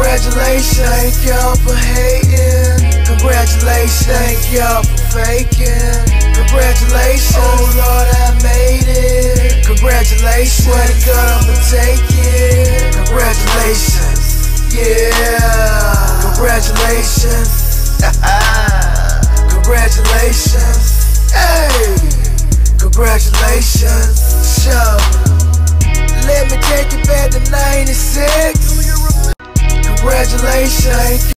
Congratulations, thank y'all for hating. Congratulations, thank y'all for faking. Congratulations, oh Lord, I made it. Congratulations, swear to God, I'ma take it. Congratulations, yeah. Congratulations, congratulations, hey. Congratulations, show. Let me take you back to 96. Congratulations.